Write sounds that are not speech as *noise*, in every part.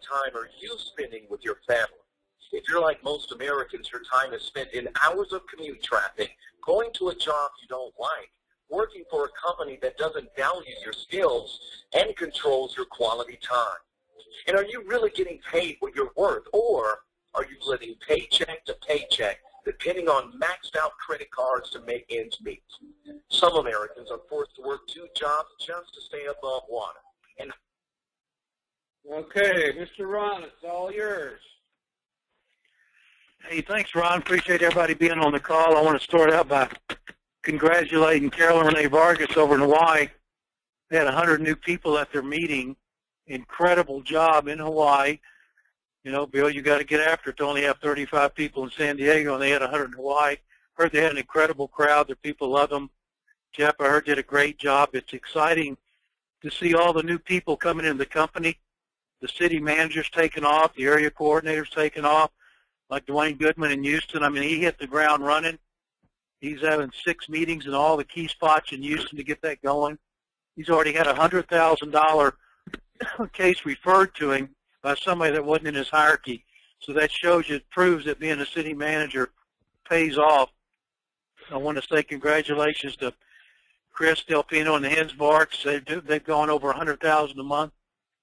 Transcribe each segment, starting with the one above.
time are you spending with your family? If you're like most Americans, your time is spent in hours of commute traffic, going to a job you don't like, working for a company that doesn't value your skills and controls your quality time. And are you really getting paid what you're worth, or are you living paycheck to paycheck, depending on maxed out credit cards to make ends meet? Some Americans are forced to work two jobs just to stay above water. And Okay, Mr. Ron, it's all yours. Hey, thanks, Ron. Appreciate everybody being on the call. I want to start out by congratulating Carolyn Renee Vargas over in Hawaii. They had 100 new people at their meeting. Incredible job in Hawaii. You know, Bill, you got to get after it to only have 35 people in San Diego, and they had 100 in Hawaii. Heard they had an incredible crowd. Their people love them. Jeff, I heard did a great job. It's exciting to see all the new people coming into the company. The city manager's taken off. The area coordinator's taken off. Like Dwayne Goodman in Houston. I mean, he hit the ground running. He's having six meetings in all the key spots in Houston to get that going. He's already had a $100,000 *coughs* case referred to him by somebody that wasn't in his hierarchy. So that shows you, proves that being a city manager pays off. I want to say congratulations to Chris Delpino and the Hensbarks. They've, they've gone over 100000 a month,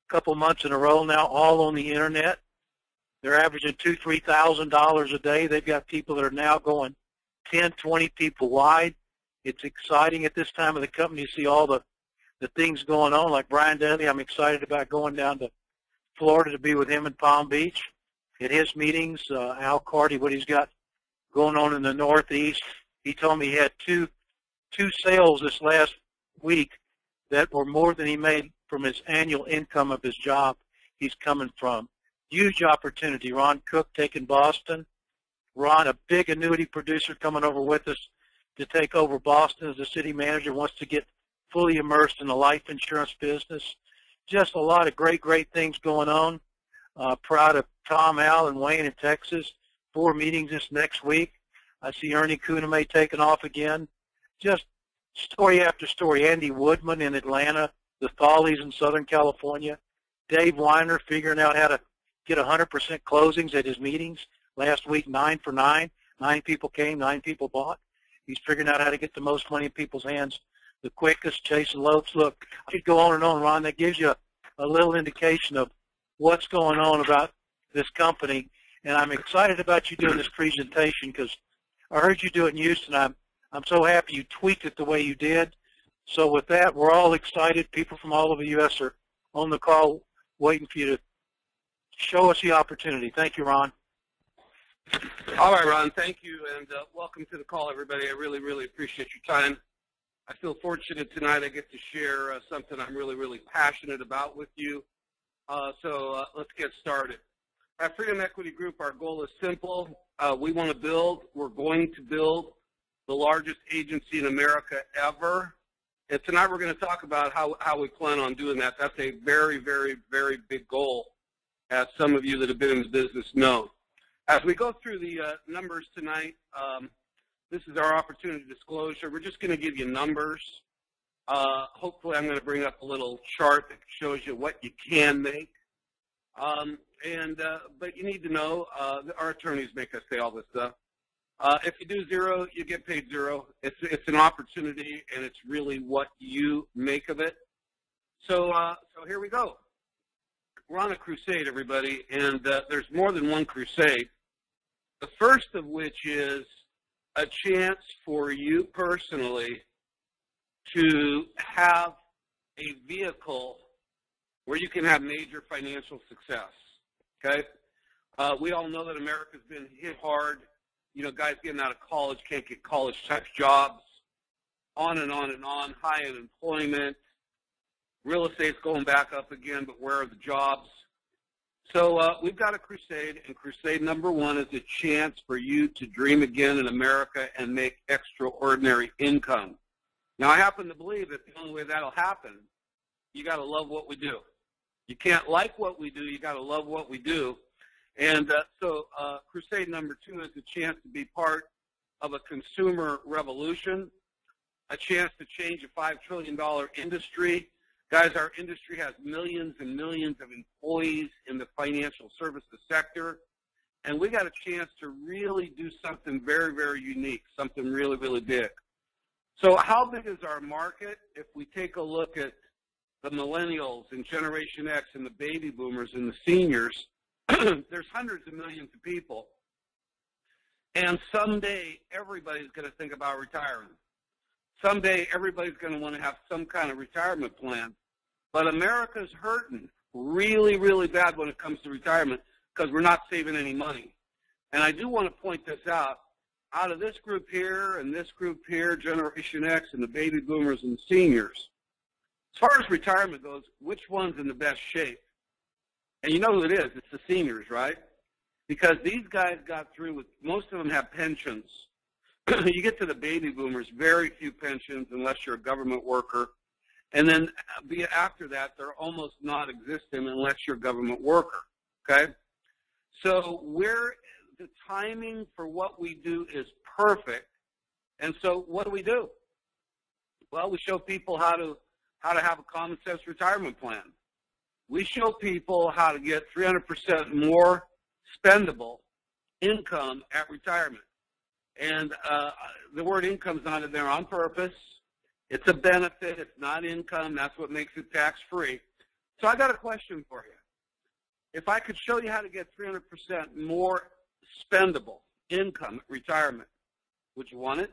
couple months in a row now, all on the Internet. They're averaging two, three thousand dollars a day. They've got people that are now going 10, 20 people wide. It's exciting at this time of the company to see all the the things going on. Like Brian Dudley, I'm excited about going down to Florida to be with him in Palm Beach at his meetings. Uh, Al Carty, what he's got going on in the Northeast. He told me he had two two sales this last week that were more than he made from his annual income of his job he's coming from. Huge opportunity. Ron Cook taking Boston. Ron, a big annuity producer coming over with us to take over Boston as the city manager, wants to get fully immersed in the life insurance business. Just a lot of great, great things going on. Uh, proud of Tom, Al, and Wayne in Texas. Four meetings this next week. I see Ernie Kuname taking off again. Just story after story. Andy Woodman in Atlanta, the Follies in Southern California. Dave Weiner figuring out how to get 100% closings at his meetings. Last week, nine for nine. Nine people came, nine people bought. He's figuring out how to get the most money in people's hands the quickest, chasing Lopes. Look, I could go on and on, Ron. That gives you a, a little indication of what's going on about this company. And I'm excited about you doing this presentation because I heard you do it in Houston. I'm, I'm so happy you tweaked it the way you did. So with that, we're all excited. People from all over the U.S. are on the call waiting for you to show us the opportunity. Thank you, Ron. All right, Ron, thank you, and uh, welcome to the call, everybody. I really, really appreciate your time. I feel fortunate tonight I get to share uh, something I'm really, really passionate about with you. Uh, so uh, let's get started. At Freedom Equity Group, our goal is simple. Uh, we want to build, we're going to build the largest agency in America ever. And tonight we're going to talk about how, how we plan on doing that. That's a very, very, very big goal, as some of you that have been in the business know. As we go through the uh, numbers tonight, um, this is our opportunity disclosure. We're just going to give you numbers. Uh, hopefully I'm going to bring up a little chart that shows you what you can make. Um, and uh, But you need to know, uh, our attorneys make us say all this stuff. Uh, if you do zero, you get paid zero. It's, it's an opportunity, and it's really what you make of it. So, uh, so here we go. We're on a crusade, everybody, and uh, there's more than one crusade. The first of which is a chance for you personally to have a vehicle where you can have major financial success. Okay? Uh, we all know that America's been hit hard. You know, guys getting out of college can't get college type jobs. On and on and on. High unemployment. Real estate's going back up again, but where are the jobs? So uh, we've got a crusade, and crusade number one is a chance for you to dream again in America and make extraordinary income. Now, I happen to believe that the only way that'll happen, you got to love what we do. You can't like what we do, you got to love what we do. And uh, so uh, crusade number two is a chance to be part of a consumer revolution, a chance to change a $5 trillion industry Guys, our industry has millions and millions of employees in the financial services sector, and we got a chance to really do something very, very unique, something really, really big. So how big is our market? If we take a look at the millennials and Generation X and the baby boomers and the seniors, *clears throat* there's hundreds of millions of people. And someday everybody's going to think about retiring. Someday everybody's going to want to have some kind of retirement plan. But America's hurting really, really bad when it comes to retirement because we're not saving any money. And I do want to point this out. Out of this group here and this group here, Generation X and the baby boomers and seniors, as far as retirement goes, which one's in the best shape? And you know who it is. It's the seniors, right? Because these guys got through with, most of them have pensions. *clears throat* you get to the baby boomers, very few pensions unless you're a government worker. And then uh, after that, they're almost not existent unless you're a government worker, okay? So we're, the timing for what we do is perfect. And so what do we do? Well, we show people how to, how to have a common sense retirement plan. We show people how to get 300% more spendable income at retirement. And uh, the word income is not in there on purpose. It's a benefit. It's not income. That's what makes it tax-free. So I got a question for you. If I could show you how to get 300% more spendable income at retirement, would you want it?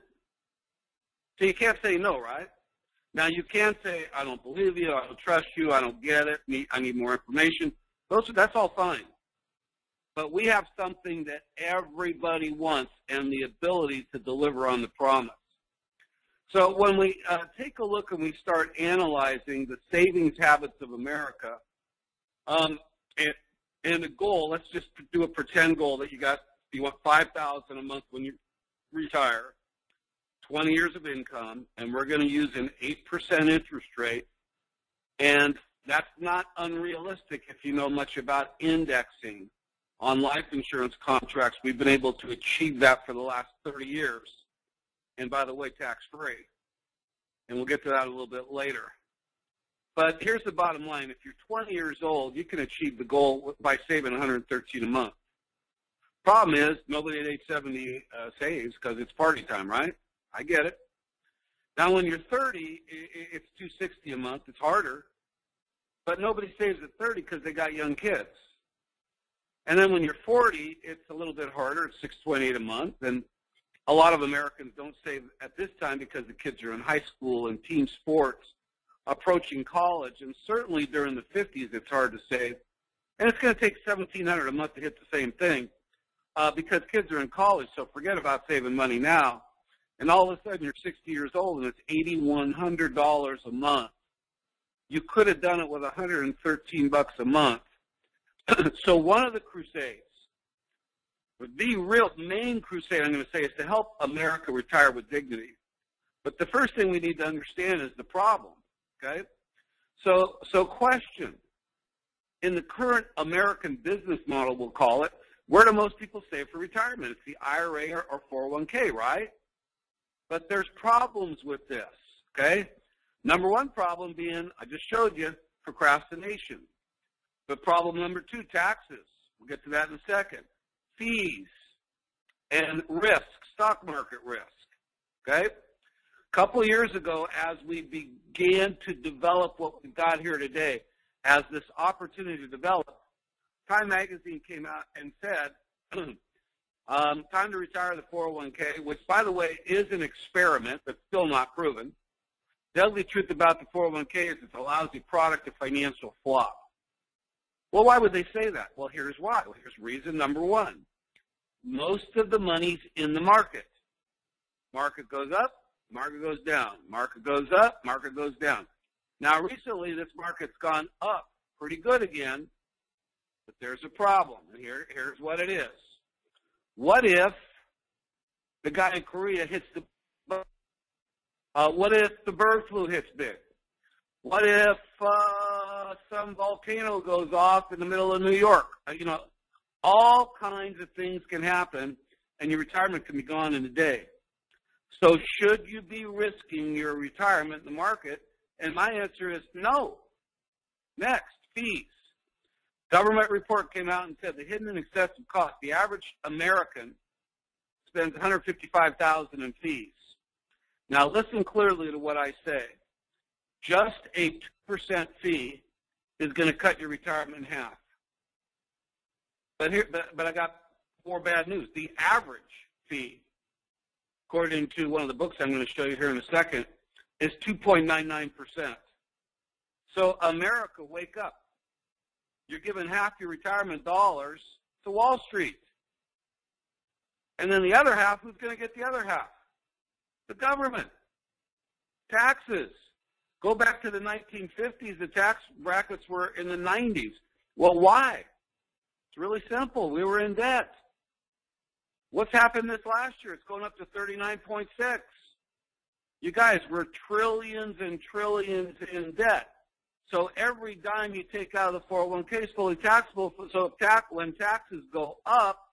So you can't say no, right? Now you can say, I don't believe you, I don't trust you, I don't get it, I need more information. Those, that's all fine. But we have something that everybody wants and the ability to deliver on the promise. So when we uh, take a look and we start analyzing the savings habits of America, um, and, and the goal, let's just do a pretend goal that you got, you want 5000 a month when you retire, 20 years of income, and we're going to use an 8% interest rate, and that's not unrealistic if you know much about indexing on life insurance contracts. We've been able to achieve that for the last 30 years and by the way, tax-free. And we'll get to that a little bit later. But here's the bottom line. If you're 20 years old, you can achieve the goal by saving 113 a month. Problem is, nobody at age 70 uh, saves because it's party time, right? I get it. Now, when you're 30, it's 260 a month. It's harder. But nobody saves at 30 because they got young kids. And then when you're 40, it's a little bit harder. It's 628 a month. And a lot of Americans don't save at this time because the kids are in high school and team sports, approaching college, and certainly during the 50s it's hard to save. And it's going to take 1700 a month to hit the same thing uh, because kids are in college, so forget about saving money now. And all of a sudden you're 60 years old and it's $8,100 a month. You could have done it with 113 bucks a month. *clears throat* so one of the crusades the real main crusade I'm going to say is to help America retire with dignity. But the first thing we need to understand is the problem. Okay? So, so question. In the current American business model, we'll call it, where do most people save for retirement? It's the IRA or, or 401k, right? But there's problems with this, okay? Number one problem being, I just showed you, procrastination. But problem number two, taxes. We'll get to that in a second fees, and risk, stock market risk. Okay? A couple years ago, as we began to develop what we've got here today, as this opportunity to develop, Time Magazine came out and said, *clears throat* um, time to retire the 401k, which, by the way, is an experiment, but still not proven. The ugly truth about the 401k is it's a lousy product, a financial flop. Well, why would they say that? Well, here's why. Well, here's reason number one. Most of the money's in the market. Market goes up, market goes down. Market goes up, market goes down. Now, recently, this market's gone up pretty good again, but there's a problem, and here, here's what it is. What if the guy in Korea hits the uh, what if the bird flu hits big? What if uh, some volcano goes off in the middle of New York? Uh, you know, all kinds of things can happen, and your retirement can be gone in a day. So should you be risking your retirement in the market? And my answer is no. Next, fees. Government report came out and said the hidden and excessive cost. The average American spends 155,000 in fees. Now listen clearly to what I say. Just a 2% fee is going to cut your retirement in half. But here, but, but I got more bad news. The average fee, according to one of the books I'm going to show you here in a second, is 2.99%. So America, wake up. You're giving half your retirement dollars to Wall Street. And then the other half, who's going to get the other half? The government. Taxes. Go back to the 1950s, the tax brackets were in the 90s. Well, why? It's really simple. We were in debt. What's happened this last year? It's going up to 39.6. You guys, we're trillions and trillions in debt. So every dime you take out of the 401k is fully taxable. So when taxes go up,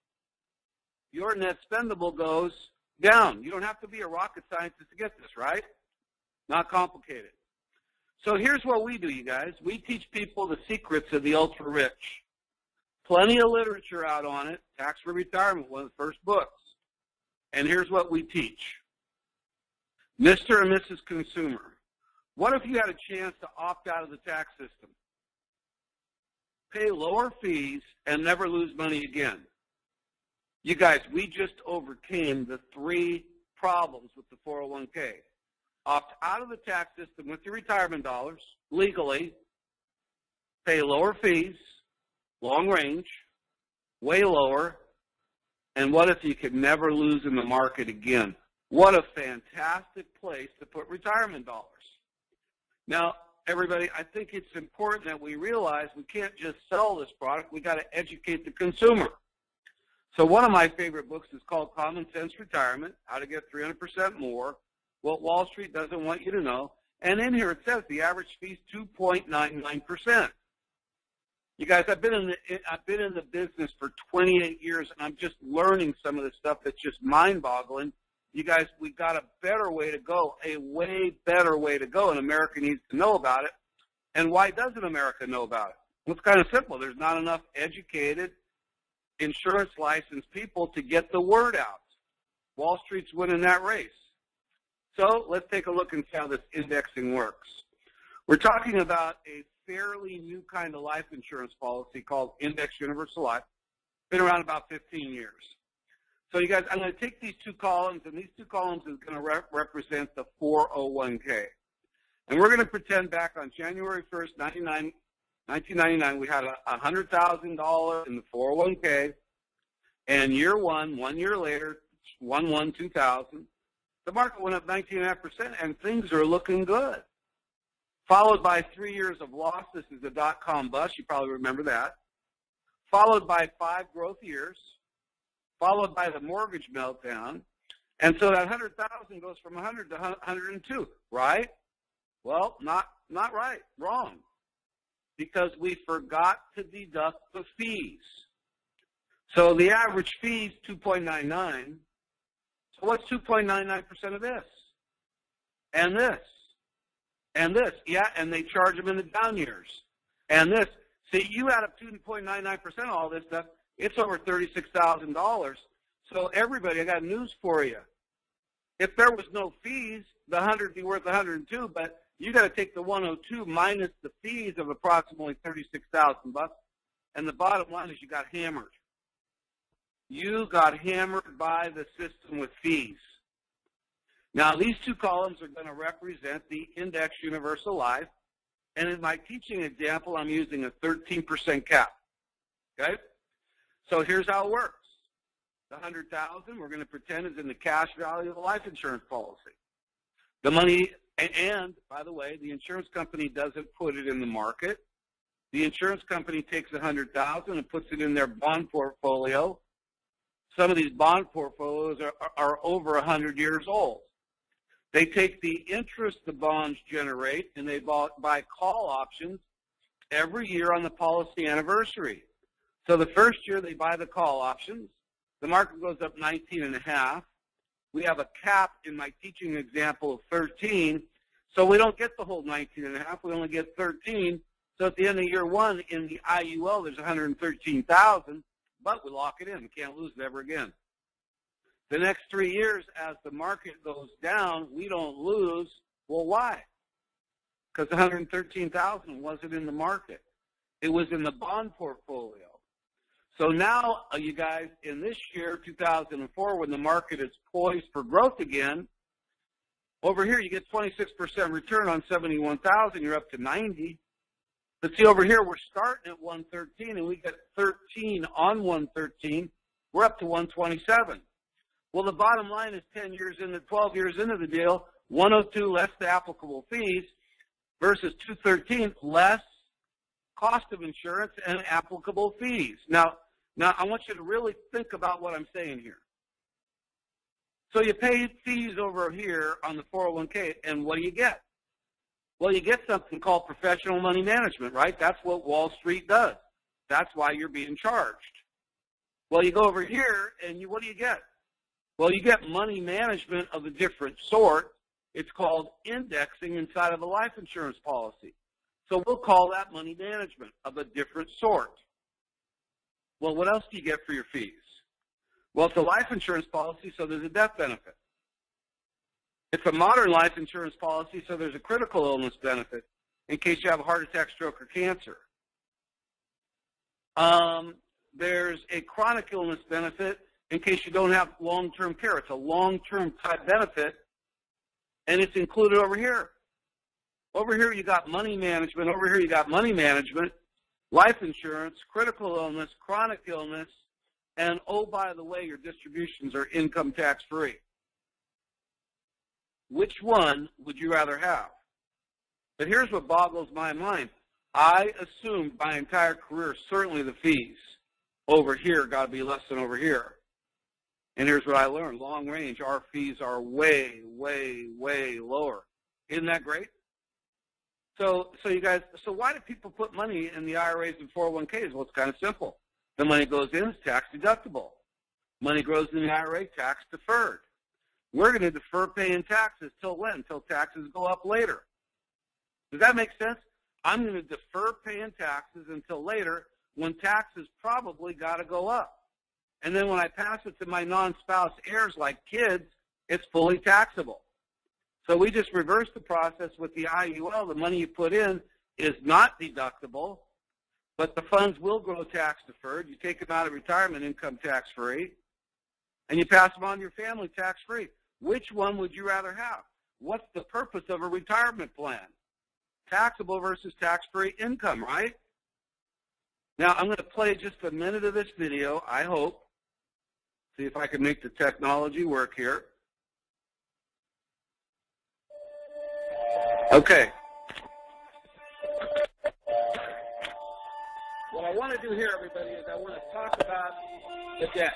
your net spendable goes down. You don't have to be a rocket scientist to get this, right? Not complicated. So here's what we do, you guys. We teach people the secrets of the ultra rich. Plenty of literature out on it. Tax-Free Retirement, one of the first books. And here's what we teach. Mr. and Mrs. Consumer, what if you had a chance to opt out of the tax system? Pay lower fees and never lose money again. You guys, we just overcame the three problems with the 401k. Opt out of the tax system with your retirement dollars legally, pay lower fees, long range, way lower, and what if you could never lose in the market again? What a fantastic place to put retirement dollars. Now, everybody, I think it's important that we realize we can't just sell this product. We've got to educate the consumer. So one of my favorite books is called Common Sense Retirement, How to Get 300% More, What Wall Street Doesn't Want You to Know. And in here it says the average fee is 2.99%. You guys, I've been in the I've been in the business for 28 years, and I'm just learning some of the stuff that's just mind-boggling. You guys, we've got a better way to go, a way better way to go, and America needs to know about it. And why doesn't America know about it? Well, it's kind of simple. There's not enough educated, insurance licensed people to get the word out. Wall Street's winning that race. So let's take a look and see how this indexing works. We're talking about a fairly new kind of life insurance policy called Index Universal Life. Been around about 15 years. So you guys, I'm going to take these two columns, and these two columns is going to re represent the 401k. And we're going to pretend back on January 1st, 1999, we had a $100,000 in the 401k, and year one, one year later, 1-1-2000, the market went up 19.5%, and things are looking good followed by three years of loss. This is the dot-com bust. You probably remember that. Followed by five growth years, followed by the mortgage meltdown. And so that 100,000 goes from 100 to 102, right? Well, not, not right, wrong. Because we forgot to deduct the fees. So the average fee is 2.99. So what's 2.99% of this? And this? and this. Yeah, and they charge them in the down years. And this. See, you add up 2.99% of all this stuff, it's over $36,000. So everybody, I got news for you. If there was no fees, the 100 would be worth 102, but you got to take the 102 minus the fees of approximately 36,000 bucks, and the bottom line is you got hammered. You got hammered by the system with fees. Now, these two columns are going to represent the index universal life. And in my teaching example, I'm using a 13% cap. Okay? So here's how it works. The 100000 we're going to pretend is in the cash value of the life insurance policy. The money, and by the way, the insurance company doesn't put it in the market. The insurance company takes 100000 and puts it in their bond portfolio. Some of these bond portfolios are, are over 100 years old. They take the interest the bonds generate and they buy call options every year on the policy anniversary. So the first year they buy the call options. The market goes up 19 and a half. We have a cap in my teaching example of 13. So we don't get the whole 19 and a half. We only get 13. So at the end of year one, in the IUL, there's 113,000, but we lock it in. We can't lose it ever again. The next three years, as the market goes down, we don't lose. Well, why? Because 113,000 wasn't in the market. It was in the bond portfolio. So now, uh, you guys, in this year, 2004, when the market is poised for growth again, over here you get 26% return on 71,000. You're up to 90. But see, over here we're starting at 113, and we get 13 on 113. We're up to 127. Well, the bottom line is 10 years into, 12 years into the deal, 102 less the applicable fees versus 213 less cost of insurance and applicable fees. Now, now I want you to really think about what I'm saying here. So you pay fees over here on the 401k, and what do you get? Well, you get something called professional money management, right? That's what Wall Street does. That's why you're being charged. Well, you go over here, and you, what do you get? Well, you get money management of a different sort. It's called indexing inside of a life insurance policy. So we'll call that money management of a different sort. Well, what else do you get for your fees? Well, it's a life insurance policy, so there's a death benefit. It's a modern life insurance policy, so there's a critical illness benefit in case you have a heart attack, stroke, or cancer. Um, there's a chronic illness benefit in case you don't have long-term care. It's a long-term type benefit, and it's included over here. Over here you got money management. Over here you got money management, life insurance, critical illness, chronic illness, and oh, by the way, your distributions are income tax free. Which one would you rather have? But here's what boggles my mind. I assumed my entire career, certainly the fees over here got to be less than over here. And here's what I learned. Long range, our fees are way, way, way lower. Isn't that great? So, so you guys, so why do people put money in the IRAs and 401ks? Well, it's kind of simple. The money goes in, it's tax deductible. Money grows in the IRA, tax deferred. We're going to defer paying taxes till when? Until taxes go up later. Does that make sense? I'm going to defer paying taxes until later when taxes probably got to go up. And then when I pass it to my non-spouse heirs like kids, it's fully taxable. So we just reverse the process with the IUL. The money you put in is not deductible, but the funds will grow tax deferred. You take them out of retirement income tax free, and you pass them on to your family tax free. Which one would you rather have? What's the purpose of a retirement plan? Taxable versus tax-free income, right? Now, I'm going to play just a minute of this video, I hope. See if I can make the technology work here. Okay. What I want to do here, everybody, is I want to talk about the debt.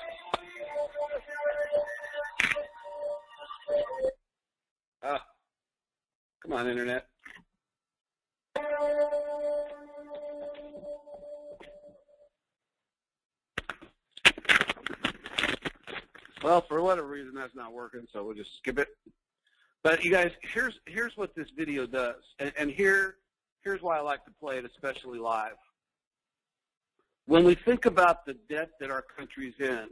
Ah, come on, Internet. Well, for whatever reason, that's not working, so we'll just skip it. But you guys, here's here's what this video does, and, and here here's why I like to play it, especially live. When we think about the debt that our country's in,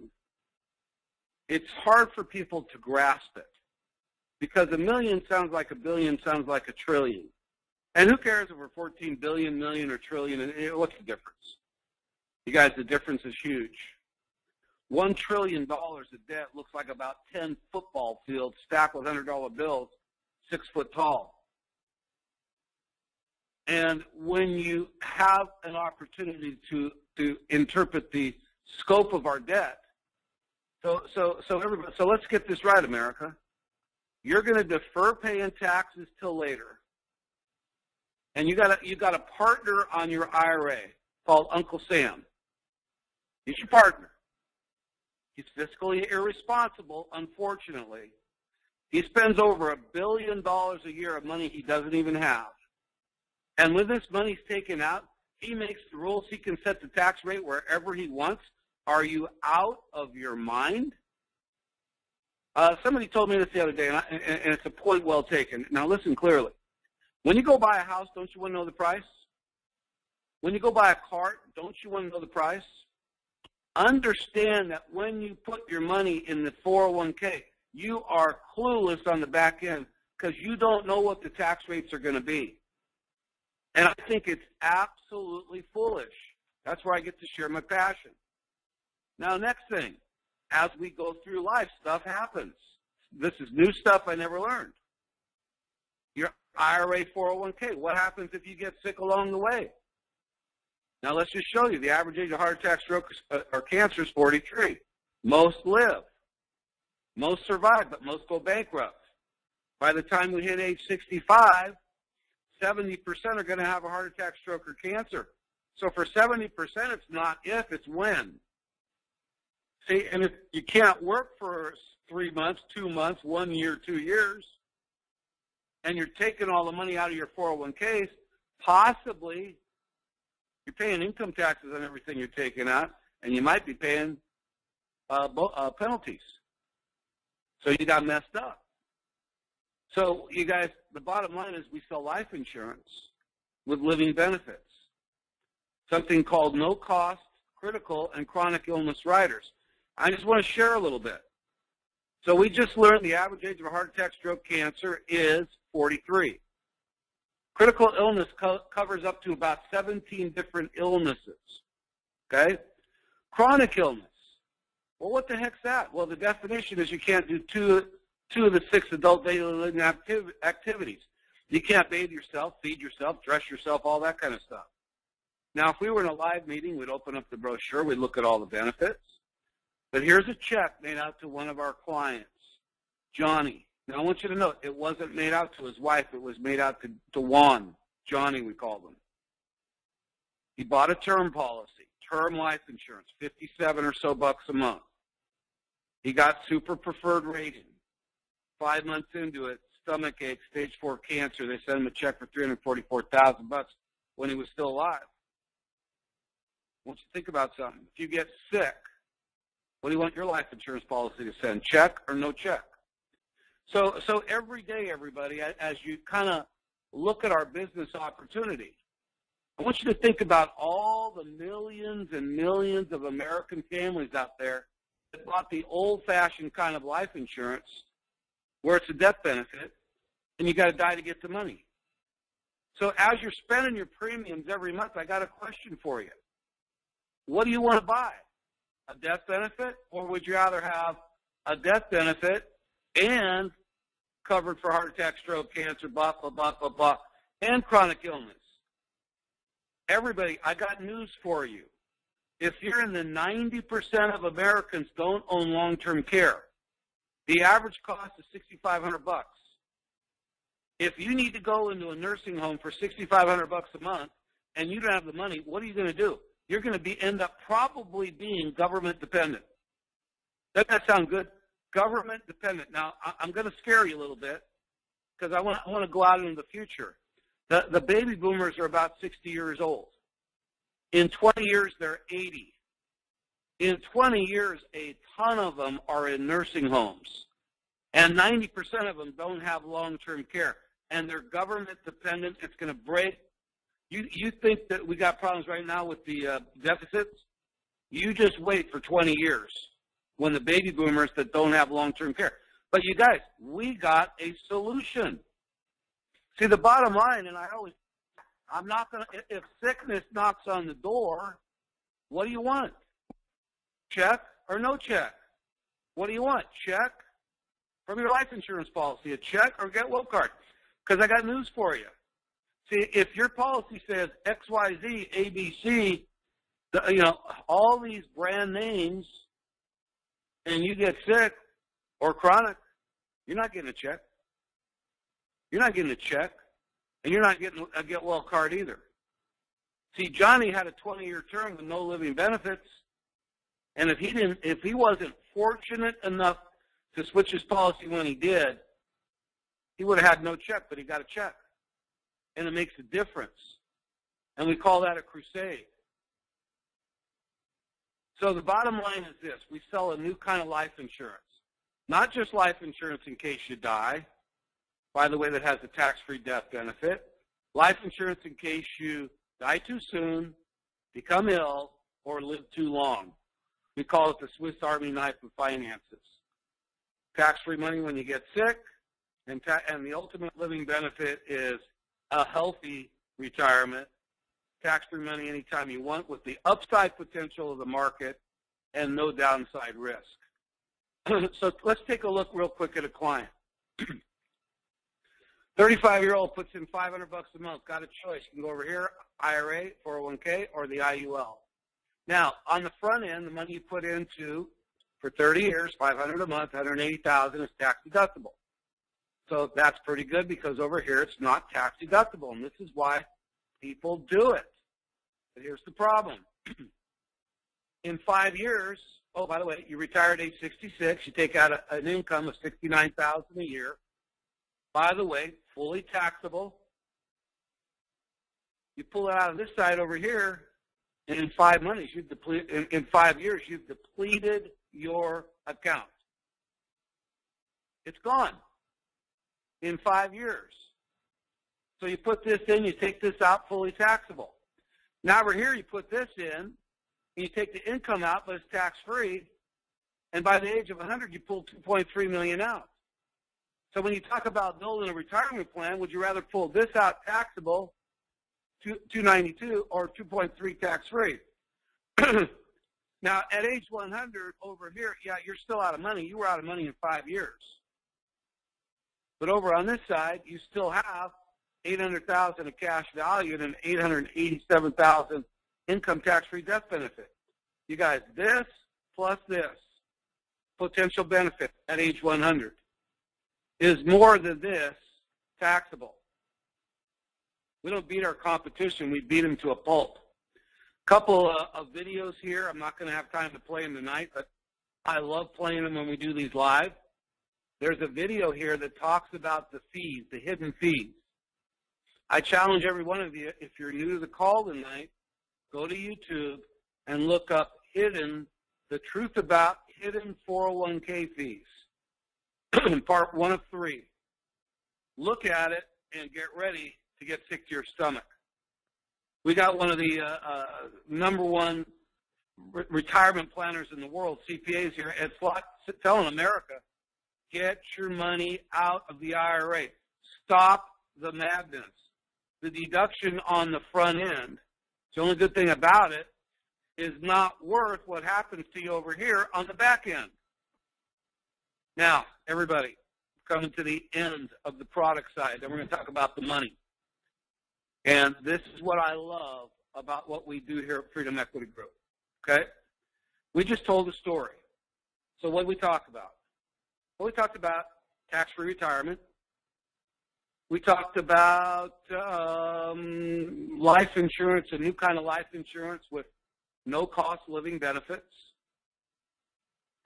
it's hard for people to grasp it because a million sounds like a billion sounds like a trillion. And who cares if we're 14 billion, million, or trillion? What's the difference? You guys, the difference is huge. One trillion dollars of debt looks like about 10 football fields stacked with $100 bills, six foot tall. And when you have an opportunity to, to interpret the scope of our debt, so, so, so, everybody, so let's get this right, America. You're going to defer paying taxes till later. And you got a, you got a partner on your IRA called Uncle Sam. He's your partner. He's fiscally irresponsible, unfortunately. He spends over a billion dollars a year of money he doesn't even have. And when this money's taken out, he makes the rules. He can set the tax rate wherever he wants. Are you out of your mind? Uh, somebody told me this the other day, and, I, and, it's a point well taken. Now listen clearly. When you go buy a house, don't you want to know the price? When you go buy a cart, don't you want to know the price? Understand that when you put your money in the 401k, you are clueless on the back end because you don't know what the tax rates are going to be. And I think it's absolutely foolish. That's where I get to share my passion. Now, next thing, as we go through life, stuff happens. This is new stuff I never learned. Your IRA 401k, what happens if you get sick along the way? Now let's just show you. The average age of heart attack, stroke, or cancer is 43. Most live. Most survive, but most go bankrupt. By the time we hit age 65, 70% are going to have a heart attack, stroke, or cancer. So for 70%, it's not if, it's when. See, and if you can't work for three months, two months, one year, two years, and you're taking all the money out of your 401ks, possibly you're paying income taxes on everything you're taking out, and you might be paying uh, uh, penalties. So you got messed up. So you guys, the bottom line is we sell life insurance with living benefits. Something called no cost, critical, and chronic illness riders. I just want to share a little bit. So we just learned the average age of a heart attack, stroke, cancer is 43. Critical illness co covers up to about 17 different illnesses. Okay? Chronic illness. Well, what the heck's that? Well, the definition is you can't do two, two of the six adult daily living activ activities. You can't bathe yourself, feed yourself, dress yourself, all that kind of stuff. Now, if we were in a live meeting, we'd open up the brochure, we'd look at all the benefits. But here's a check made out to one of our clients, Johnny. Now, I want you to note, it wasn't made out to his wife. It was made out to, to Juan, Johnny, we called him. He bought a term policy, term life insurance, 57 or so bucks a month. He got super preferred rating. Five months into it, stomach ache, stage four cancer. They sent him a check for 344,000 bucks when he was still alive. I want you to think about something. If you get sick, what do you want your life insurance policy to send? Check or no check? So, so every day, everybody, as you kind of look at our business opportunity, I want you to think about all the millions and millions of American families out there that bought the old-fashioned kind of life insurance where it's a death benefit and you got to die to get the money. So as you're spending your premiums every month, I got a question for you. What do you want to buy? A death benefit or would you rather have a death benefit and covered for heart attack, stroke, cancer, blah, blah, blah, blah, blah, and chronic illness. Everybody, I got news for you. If you're in the 90% of Americans don't own long-term care, the average cost is 6500 bucks. If you need to go into a nursing home for 6500 bucks a month and you don't have the money, what are you going to do? You're going to be end up probably being government dependent. Doesn't that sound good? Government dependent. Now, I'm going to scare you a little bit because I want, I want to go out into the future. The, the baby boomers are about 60 years old. In 20 years, they're 80. In 20 years, a ton of them are in nursing homes. And 90% of them don't have long-term care. And they're government dependent. It's going to break. You, you think that we got problems right now with the uh, deficits? You just wait for 20 years when the baby boomers that don't have long-term care. But you guys, we got a solution. See, the bottom line, and I always, I'm not going to, if sickness knocks on the door, what do you want? Check or no check? What do you want? Check from your life insurance policy, a check or get well card. Because I got news for you. See, if your policy says XYZ, ABC, the, you know, all these brand names and you get sick or chronic, you're not getting a check. You're not getting a check, and you're not getting a get well card either. See, Johnny had a 20-year term with no living benefits, and if he didn't, if he wasn't fortunate enough to switch his policy when he did, he would have had no check, but he got a check, and it makes a difference. And we call that a crusade. So the bottom line is this. We sell a new kind of life insurance. Not just life insurance in case you die, by the way, that has a tax-free death benefit. Life insurance in case you die too soon, become ill, or live too long. We call it the Swiss Army knife of finances. Tax-free money when you get sick, and, ta- and the ultimate living benefit is a healthy retirement, tax-free money anytime you want with the upside potential of the market and no downside risk. *clears throat* so let's take a look real quick at a client. *clears throat* 35-year-old puts in 500 bucks a month. Got a choice. You can go over here, IRA, 401k, or the IUL. Now, on the front end, the money you put into for 30 years, 500 a month, 180,000 is tax deductible. So that's pretty good because over here it's not tax deductible, and this is why people do it. But here's the problem. *clears throat* In five years, oh, by the way, you retire at age 66, you take out a, an income of 69000 a year. By the way, fully taxable. You pull it out of this side over here, and in five months, you've depleted, in, in five years, you've depleted your account. It's gone in five years. So you put this in, you take this out, fully taxable. Now over here, you put this in, you take the income out, but it's tax-free, and by the age of 100, you pull 2.3 million out. So when you talk about building a retirement plan, would you rather pull this out taxable, 292, or 2.3 tax-free? *clears throat* now, at age 100 over here, yeah, you're still out of money. You were out of money in five years. But over on this side, you still have 800,000 of cash value and an 887,000 income tax-free death benefit. You guys, this plus this potential benefit at age 100 is more than this taxable. We don't beat our competition. We beat them to a pulp. Couple uh, of videos here. I'm not going to have time to play them tonight, but I love playing them when we do these live. There's a video here that talks about the fees, the hidden fees. I challenge every one of you, if you're new to the call tonight, go to YouTube and look up hidden, the truth about hidden 401k fees. *clears throat* Part one of three. Look at it and get ready to get sick to your stomach. We got one of the uh, uh, number one re- retirement planners in the world, CPAs here, Ed Slott, telling America Get your money out of the IRA. Stop the madness. The deduction on the front end, the only good thing about it, is not worth what happens to you over here on the back end. Now, everybody, coming to the end of the product side, then we're going to talk about the money. And this is what I love about what we do here at Freedom Equity Group. Okay? We just told a story. So what did we talk about? Well, we talked about tax-free retirement. We talked about um, life insurance, a new kind of life insurance with no-cost living benefits.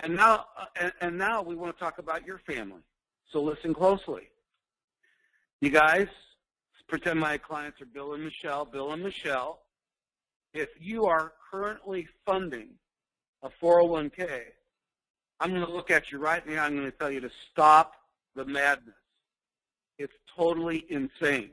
And now, uh, and, and now we want to talk about your family. So listen closely. You guys, pretend my clients are Bill and Michelle. Bill and Michelle, if you are currently funding a 401k I'm going to look at you right now. I'm going to tell you to stop the madness. Totally insane.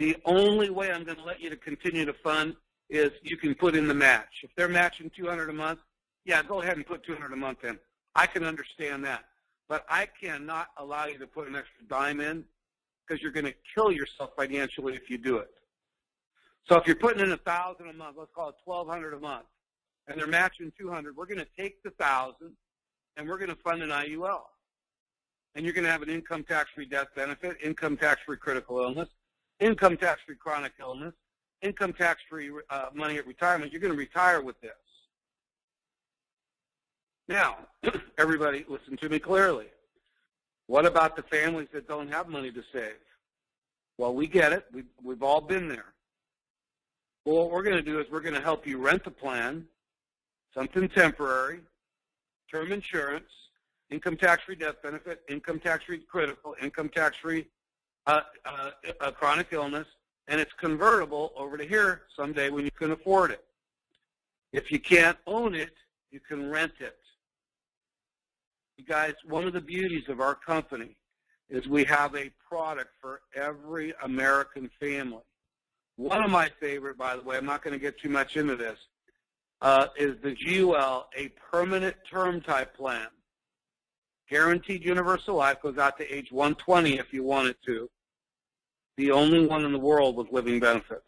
The only way I'm going to let you to continue to fund is you can put in the match. If they're matching 200 a month, yeah, go ahead and put 200 a month in. I can understand that. But I cannot allow you to put an extra dime in because you're going to kill yourself financially if you do it. So if you're putting in a thousand a month, let's call it 1200 a month and they're matching 200, we're going to take the 1,000 and we're going to fund an IUL. And you're going to have an income tax-free death benefit, income tax-free critical illness, income tax-free chronic illness, income tax-free uh, money at retirement. You're going to retire with this. Now, *clears throat* everybody listen to me clearly. What about the families that don't have money to save? Well, we get it. We've, we've all been there. Well, what we're going to do is we're going to help you rent a plan something temporary, term insurance, income tax-free death benefit, income tax-free critical, income tax-free uh, uh, chronic illness, and it's convertible over to here someday when you can afford it. If you can't own it, you can rent it. You guys, one of the beauties of our company is we have a product for every American family. One of my favorite, by the way, I'm not going to get too much into this, uh, is the GUL, a permanent term type plan. Guaranteed universal life goes out to age 120 if you want it to. The only one in the world with living benefits.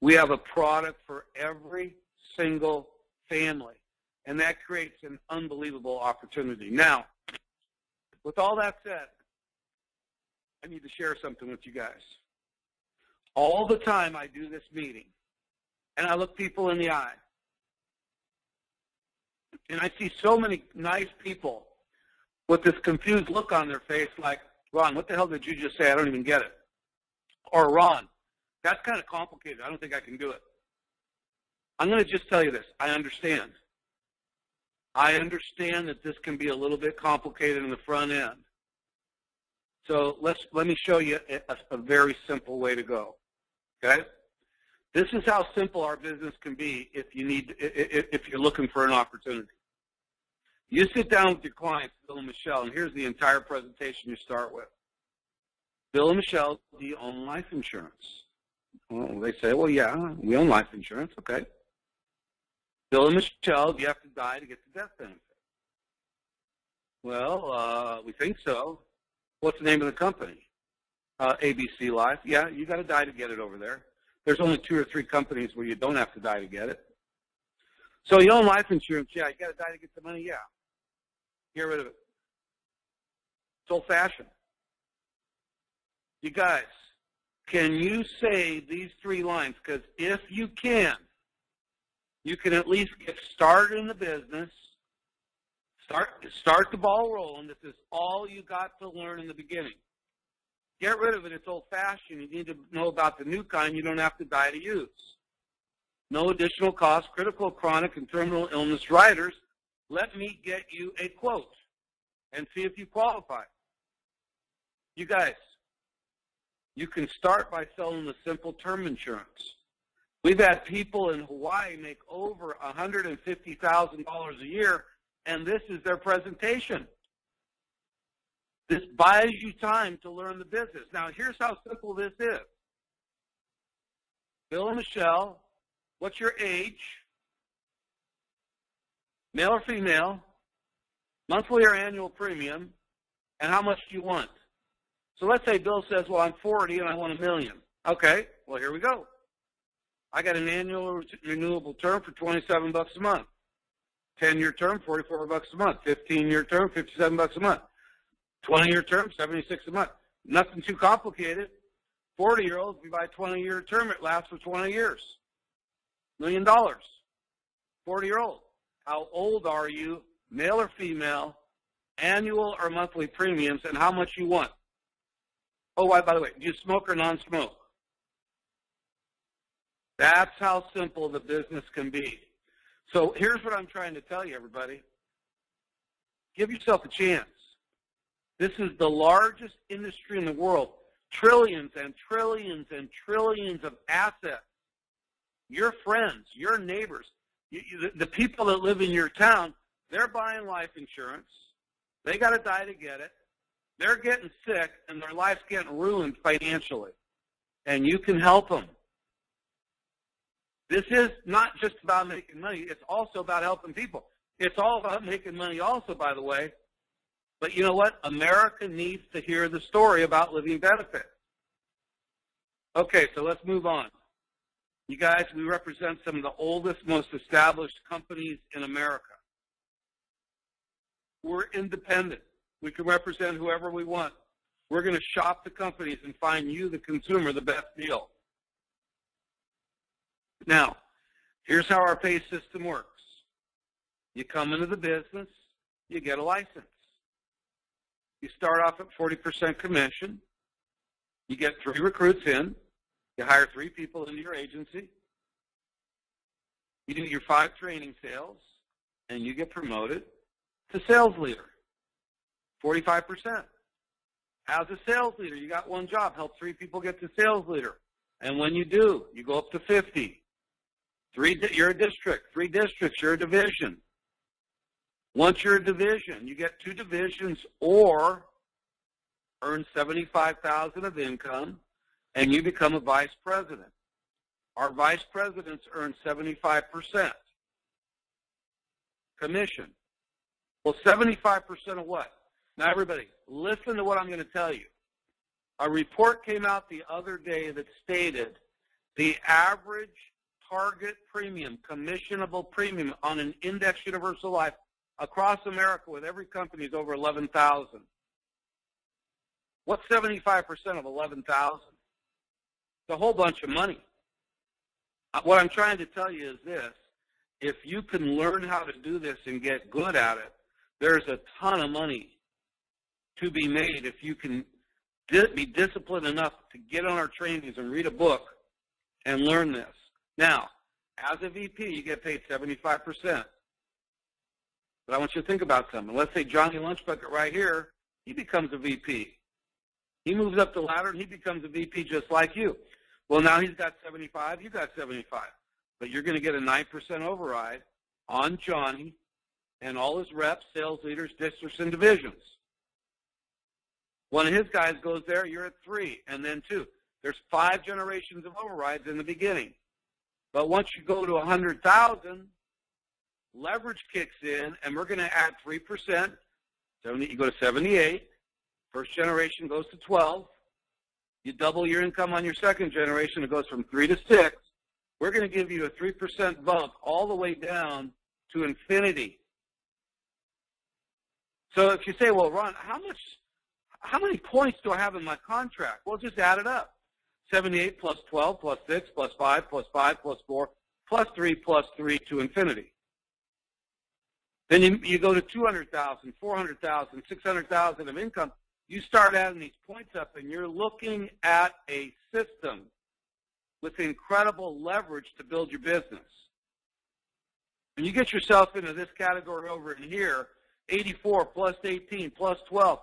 We have a product for every single family, and that creates an unbelievable opportunity. Now, with all that said, I need to share something with you guys. All the time I do this meeting, and I look people in the eye, and I see so many nice people with this confused look on their face like, Ron, what the hell did you just say? I don't even get it. Or Ron, that's kind of complicated. I don't think I can do it. I'm going to just tell you this. I understand. I understand that this can be a little bit complicated in the front end. So let's let me show you a, a very simple way to go. Okay? This is how simple our business can be if you need if you're looking for an opportunity. You sit down with your clients, Bill and Michelle, and here's the entire presentation you start with. Bill and Michelle, do you own life insurance? Well, they say, well, yeah, we own life insurance. Okay. Bill and Michelle, do you have to die to get the death benefit? Well, uh, we think so. What's the name of the company? Uh, ABC Life. Yeah, you got to die to get it over there. There's only two or three companies where you don't have to die to get it. So you own life insurance. Yeah, you got to die to get the money. Yeah. Get rid of it. It's old-fashioned. You guys, can you say these three lines? Because if you can, you can at least get started in the business, Start, start the ball rolling. This is all you got to learn in the beginning. Get rid of it. It's old-fashioned. You need to know about the new kind you don't have to die to use. No additional cost. Critical, chronic, and terminal illness riders. Let me get you a quote and see if you qualify. You guys, you can start by selling the simple term insurance. We've had people in Hawaii make over $150,000 a year and this is their presentation. This buys you time to learn the business. Now, here's how simple this is. Bill and Michelle, what's your age? Male or female? Monthly or annual premium? And how much do you want? So let's say Bill says, well, I'm 40 and I want a million. Okay, well, here we go. I got an annual renewable term for 27 bucks a month. 10-year term, 44 bucks a month. 15-year term, 57 bucks a month. 20-year term, 76 a month. Nothing too complicated. 40-year-olds, we buy a 20-year term, it lasts for 20 years. Million dollars. 40-year-old. How old are you, male or female, annual or monthly premiums, and how much you want? Oh, why, by the way, do you smoke or non-smoke? That's how simple the business can be. So here's what I'm trying to tell you, everybody. Give yourself a chance. This is the largest industry in the world. Trillions and trillions and trillions of assets. Your friends, your neighbors, you, you, the people that live in your town, they're buying life insurance. They got to die to get it. They're getting sick, and their life's getting ruined financially. And you can help them. This is not just about making money. It's also about helping people. It's all about making money also, by the way. But you know what? America needs to hear the story about living benefits. Okay, so let's move on. You guys, we represent some of the oldest, most established companies in America. We're independent. We can represent whoever we want. We're going to shop the companies and find you, the consumer, the best deal. Now, here's how our pay system works. You come into the business, you get a license. You start off at 40% commission. You get three recruits in. You hire three people into your agency. You do your five training sales, and you get promoted to sales leader, 45%. As a sales leader, you got one job, help three people get to sales leader. And when you do, you go up to 50. Three, you're a district. Three districts, you're a division. Once you're a division, you get two divisions or earn 75000 of income, and you become a vice president. Our vice presidents earn 75% commission. Well, 75% of what? Now, everybody, listen to what I'm going to tell you. A report came out the other day that stated the average target premium, commissionable premium on an index universal life across America with every company is over 11,000. What's 75% of 11,000? It's a whole bunch of money. Uh, what I'm trying to tell you is this. If you can learn how to do this and get good at it, there's a ton of money to be made if you can be disciplined enough to get on our trainings and read a book and learn this. Now, as a VP, you get paid 75%. But I want you to think about something. Let's say Johnny Lunchbucket right here, he becomes a VP. He moves up the ladder and he becomes a VP just like you. Well, now he's got 75, you got 75. But you're going to get a 9% override on Johnny and all his reps, sales leaders, districts, and divisions. One of his guys goes there, you're at three, and then two. There's five generations of overrides in the beginning. But once you go to 100,000, leverage kicks in, and we're going to add 3%. 70, you go to 78. First generation goes to 12. You double your income on your second generation. It goes from 3 to 6. We're going to give you a 3% bump all the way down to infinity. So if you say, well, Ron, how much, how many points do I have in my contract? Well, just add it up. 78 plus 12 plus 6 plus 5 plus 5 plus 4 plus 3 plus 3 to infinity. Then you, you go to 200,000, 400,000, 600,000 of income. You start adding these points up, and you're looking at a system with incredible leverage to build your business. When you get yourself into this category over in here, 84 plus 18 plus 12,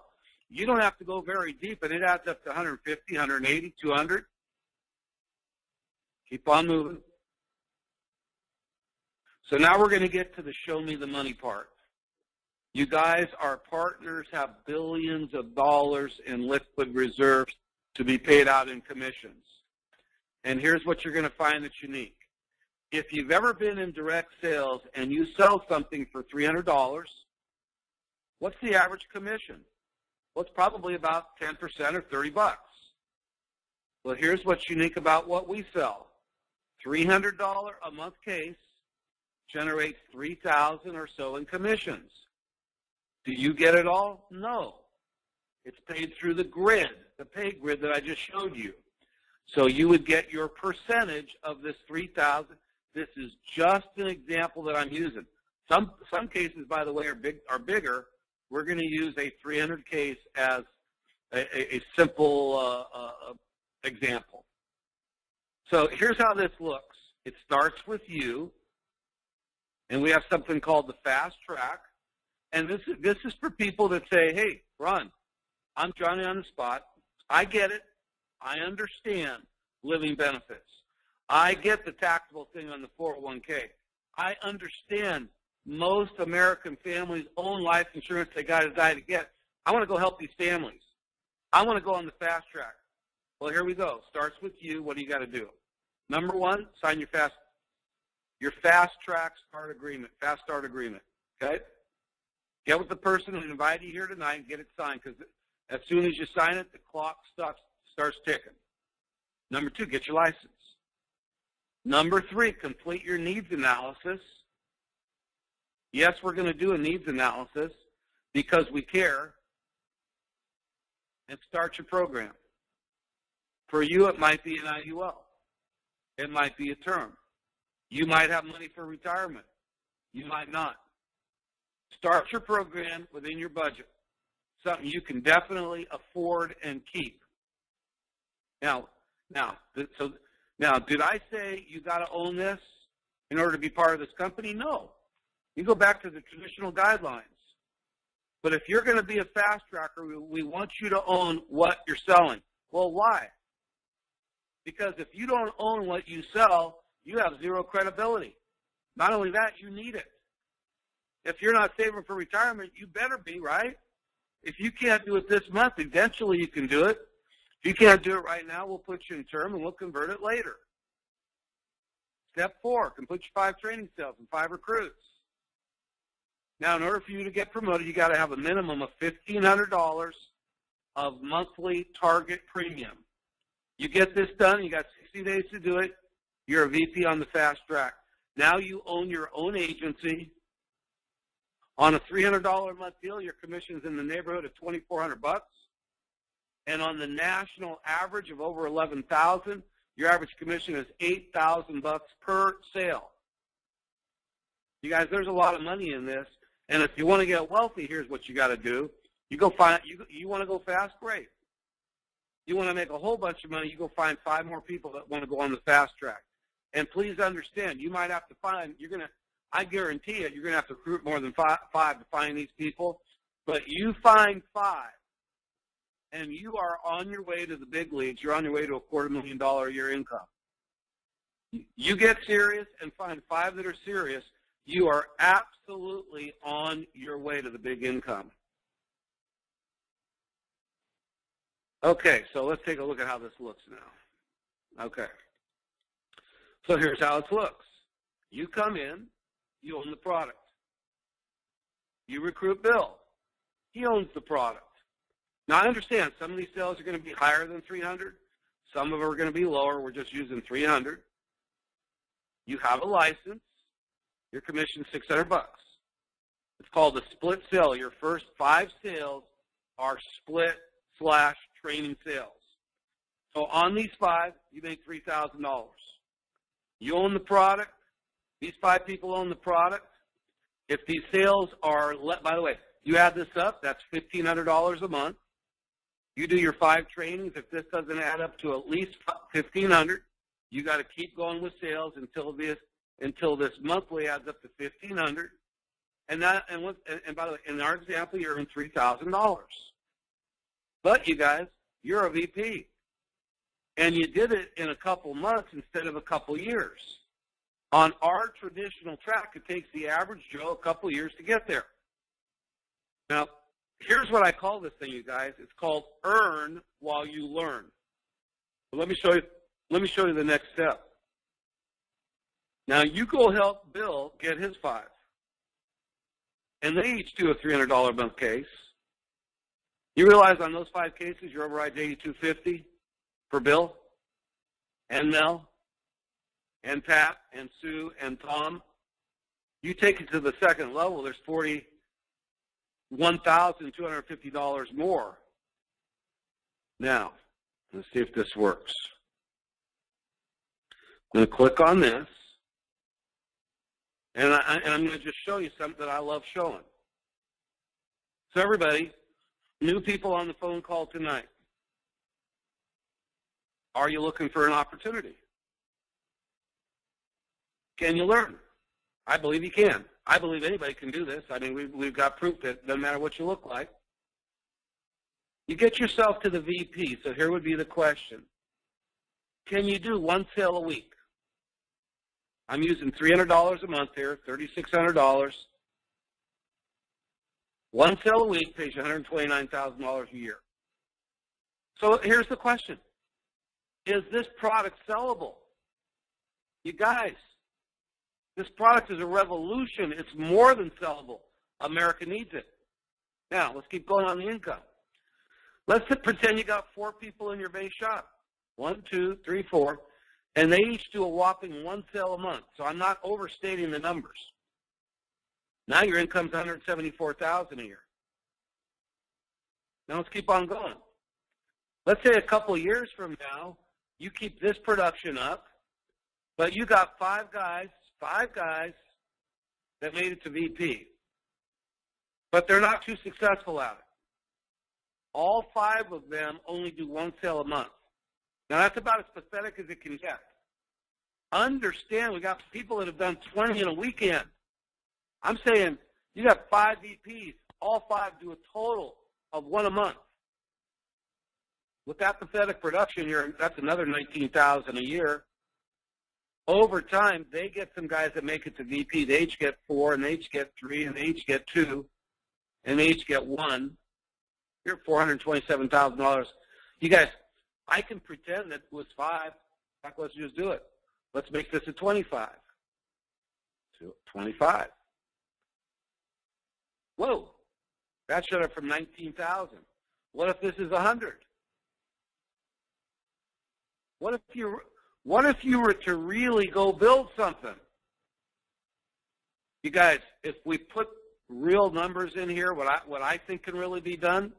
you don't have to go very deep, and it adds up to 150, 180, 200. Keep on moving. So now we're going to get to the show me the money part. You guys, our partners have billions of dollars in liquid reserves to be paid out in commissions. And here's what you're going to find that's unique. If you've ever been in direct sales and you sell something for $300, what's the average commission? Well, it's probably about 10% or 30 bucks. Well, here's what's unique about what we sell. $300 a month case generates 3000 or so in commissions. Do you get it all? No. It's paid through the grid, the pay grid that I just showed you. So you would get your percentage of this 3000 This is just an example that I'm using. Some some cases, by the way, are big are bigger. We're going to use a 300 case as a, a, simple uh, uh, example. So here's how this looks. It starts with you, and we have something called the fast track. And this is, this is for people that say, hey, Ron, I'm Johnny on the spot. I get it. I understand living benefits. I get the taxable thing on the 401k. I understand most American families own life insurance they got to die to get. I want to go help these families. I want to go on the fast track. Well, here we go. Starts with you. What do you got to do? Number one, sign your fast your fast track start agreement, fast start agreement. Okay? Get with the person who invited you here tonight and get it signed because as soon as you sign it, the clock stops, starts ticking. Number two, get your license. Number three, complete your needs analysis. Yes, we're going to do a needs analysis because we care. And start your program. For you, it might be an IUL. It might be a term. You might have money for retirement. You might not. Start your program within your budget. Something you can definitely afford and keep. Now, now, so now, did I say you got to own this in order to be part of this company? No. You go back to the traditional guidelines. But if you're going to be a fast tracker, we want you to own what you're selling. Well, why? Because if you don't own what you sell, you have zero credibility. Not only that, you need it. If you're not saving for retirement, you better be, right? If you can't do it this month, eventually you can do it. If you can't do it right now, we'll put you in term and we'll convert it later. Step four, complete your five training sales and five recruits. Now, in order for you to get promoted, you got to have a minimum of $1,500 of monthly target premium. You get this done, you got 60 days to do it, you're a VP on the fast track. Now you own your own agency. On a $300 a month deal, your commission's in the neighborhood of 2,400 bucks. And on the national average of over 11,000, your average commission is 8,000 bucks per sale. You guys, there's a lot of money in this. And if you want to get wealthy, here's what you got to do. You go find you you want to go fast, great. You want to make a whole bunch of money, you go find five more people that want to go on the fast track. And please understand, you might have to find you're going to I guarantee it, you're going to have to recruit more than five, five to find these people. But you find five, and you are on your way to the big leagues. You're on your way to a quarter million dollar a year income. You get serious and find five that are serious. You are absolutely on your way to the big income. Okay, so let's take a look at how this looks now. Okay. So here's how it looks. You come in, you own the product. You recruit Bill. He owns the product. Now I understand some of these sales are going to be higher than 300. Some of them are going to be lower. We're just using 300. You have a license. Your commission is 600 bucks. It's called a split sale. Your first five sales are split slash training sales. So on these five, you make $3,000. You own the product. These five people own the product. If these sales are, let, by the way, you add this up, that's $1,500 a month. You do your five trainings. If this doesn't add up to at least 1500 you got to keep going with sales until this until this monthly adds up to 1500 and that and what and by the way in our example you're in $3000 but you guys you're a VP and you did it in a couple months instead of a couple years on our traditional track, it takes the average Joe a couple years to get there. Now, here's what I call this thing, you guys. It's called earn while you learn. So let me show you. Let me show you the next step. Now you go help Bill get his five, and they each do a $300 a month case. You realize on those five cases your override's 8250 for Bill and Mel and Pat and Sue and Tom. You take it to the second level, there's forty one thousand two hundred fifty dollars more. Now, let's see if this works. I'm going to click on this, and, I, and I'm going to just show you something that I love showing. So everybody, new people on the phone call tonight, are you looking for an opportunity? Can you learn? I believe you can. I believe anybody can do this. I mean, we've, we've got proof that doesn't matter what you look like. You get yourself to the VP, so here would be the question. Can you do one sale a week? I'm using $300 a month here, $3,600. One sale a week pays you $129,000 a year. So here's the question. Is this product sellable? You guys, this product is a revolution. It's more than sellable. America needs it. Now, let's keep going on the income. Let's pretend you got four people in your base shop. One, two, three, four. And they each do a whopping one sale a month. So I'm not overstating the numbers. Now your income's 174000 a year. Now let's keep on going. Let's say a couple years from now, you keep this production up, but you got five guys five guys that made it to VP, but they're not too successful at it. All five of them only do one sale a month. Now that's about as pathetic as it can get. Understand, we got people that have done 20 in a weekend. I'm saying you got five VPs. All five do a total of one a month. With that pathetic production, you're, that's another 19000 a year over time, they get some guys that make it to VP. They each get four, and they each get three, and they each get two, and they each get one. You're $427,000. You guys, I can pretend that it was five. Heck, let's just do it. Let's make this a 25. So 25. Whoa, that shut up from 19,000. What if this is a 100? What if you what if you were to really go build something? You guys, if we put real numbers in here, what I what I think can really be done,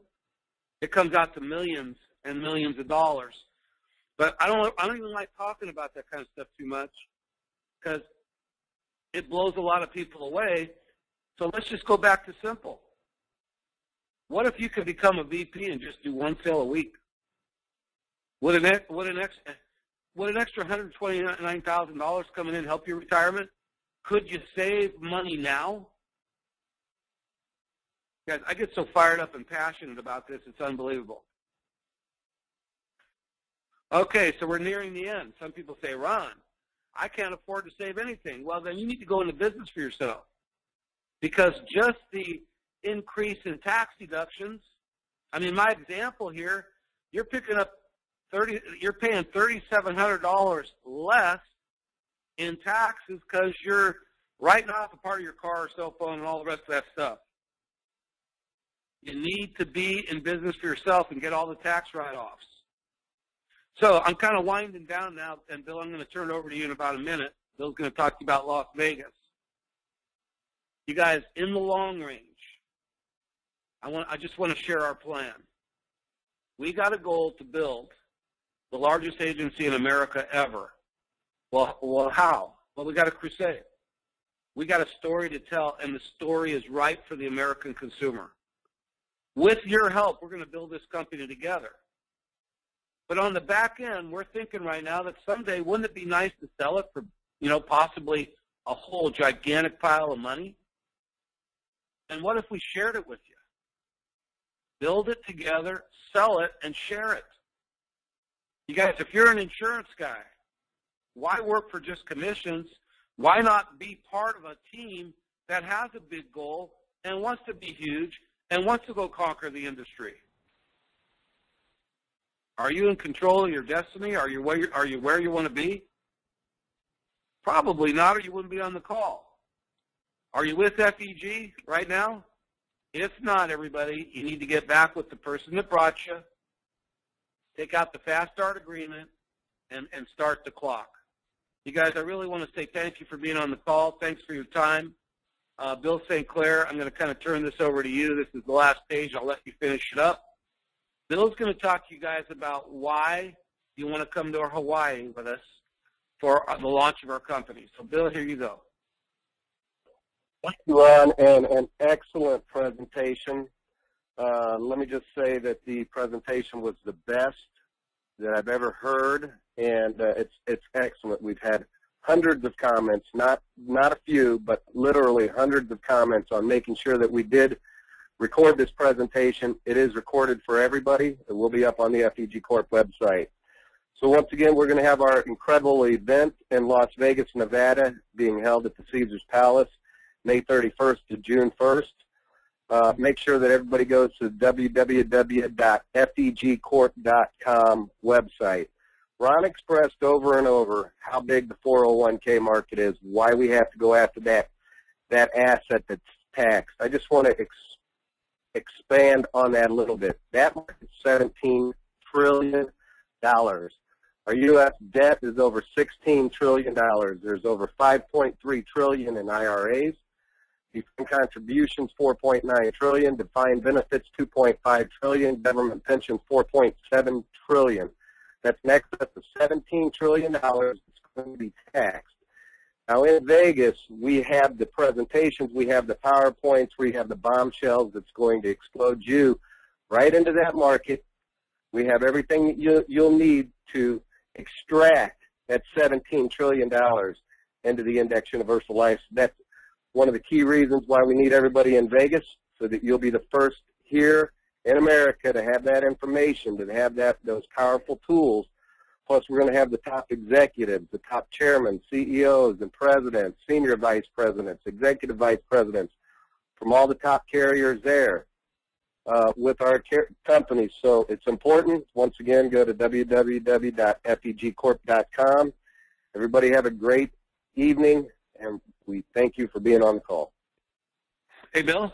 it comes out to millions and millions of dollars. But I don't I don't even like talking about that kind of stuff too much because it blows a lot of people away. So let's just go back to simple. What if you could become a VP and just do one sale a week? Would an would an ex would an extra hundred twenty nine thousand dollars coming in help your retirement? Could you save money now? Guys, I get so fired up and passionate about this, it's unbelievable. Okay, so we're nearing the end. Some people say, Ron, I can't afford to save anything. Well, then you need to go into business for yourself. Because just the increase in tax deductions, I mean, my example here, you're picking up 30, you're paying $3,700 less in taxes because you're writing off a part of your car cell phone and all the rest of that stuff. You need to be in business for yourself and get all the tax write-offs. So I'm kind of winding down now, and Bill, I'm going to turn it over to you in about a minute. Bill's going to talk to you about Las Vegas. You guys, in the long range, I want I just want to share our plan. We got a goal to build the largest agency in America ever. Well, well, how? Well, we got a crusade. We got a story to tell, and the story is right for the American consumer. With your help, we're going to build this company together. But on the back end, we're thinking right now that someday wouldn't it be nice to sell it for, you know, possibly a whole gigantic pile of money? And what if we shared it with you? Build it together, sell it, and share it. You guys, if you're an insurance guy, why work for just commissions? Why not be part of a team that has a big goal and wants to be huge and wants to go conquer the industry? Are you in control of your destiny? Are you where are you where you want to be? Probably not, or you wouldn't be on the call. Are you with FEG right now? If not, everybody, you need to get back with the person that brought you, take out the fast start agreement, and, and start the clock. You guys, I really want to say thank you for being on the call. Thanks for your time. Uh, Bill St. Clair, I'm going to kind of turn this over to you. This is the last page. I'll let you finish it up. Bill's going to talk to you guys about why you want to come to Hawaii with us for the launch of our company. So, Bill, here you go. Thank you, Ron, and an excellent presentation. Uh, let me just say that the presentation was the best that I've ever heard, and uh, it's it's excellent. We've had hundreds of comments, not not a few, but literally hundreds of comments on making sure that we did record this presentation. It is recorded for everybody. It will be up on the FEG Corp website. So once again, we're going to have our incredible event in Las Vegas, Nevada, being held at the Caesars Palace, May 31st to June 1st. Uh, make sure that everybody goes to the www.fegcorp.com website. Ron expressed over and over how big the 401k market is, why we have to go after that that asset that's taxed. I just want to ex expand on that a little bit. That market is 17 trillion dollars. Our U.S. debt is over 16 trillion dollars. There's over 5.3 trillion in IRAs. Defined contributions 4.9 trillion, defined benefits 2.5 trillion, government pensions 4.7 trillion. That's an excess of 17 trillion dollars that's going to be taxed. Now in Vegas, we have the presentations, we have the PowerPoints, we have the bombshells that's going to explode you right into that market. We have everything you, you'll need to extract that $17 trillion into the Index Universal Life. That's one of the key reasons why we need everybody in Vegas so that you'll be the first here in America to have that information, to have that those powerful tools. Plus, we're going to have the top executives, the top chairmen, CEOs, and presidents, senior vice presidents, executive vice presidents from all the top carriers there. uh, with our company. So it's important. Once again, go to www.fegcorp.com. Everybody have a great evening, and we thank you for being on the call. Hey, Bill?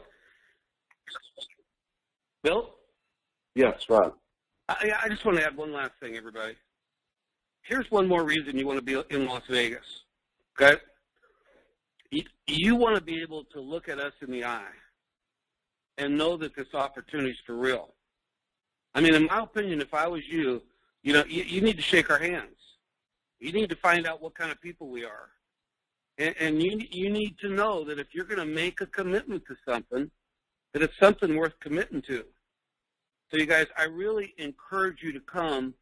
Bill? Yes, Ron. I, I just want to add one last thing, everybody. Here's one more reason you want to be in Las Vegas. Okay? You, you want to be able to look at us in the eye and know that this opportunity is for real. I mean, in my opinion, if I was you, you know, you, you need to shake our hands. You need to find out what kind of people we are. And, and you, you need to know that if you're going to make a commitment to something, that it's something worth committing to. So you guys, I really encourage you to come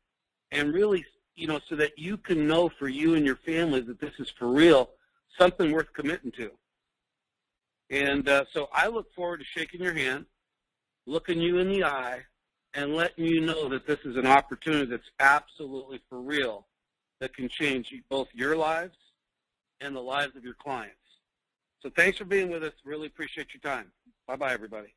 and really, you know, so that you can know for you and your family that this is for real, something worth committing to. And uh, so I look forward to shaking your hand, looking you in the eye, and letting you know that this is an opportunity that's absolutely for real that can change both your lives and the lives of your clients. So thanks for being with us. Really appreciate your time. Bye-bye, everybody.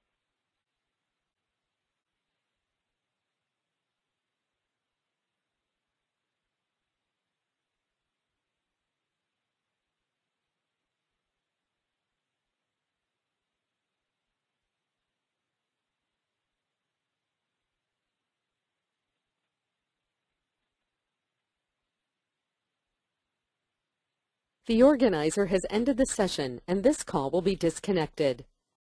The organizer has ended the session and this call will be disconnected.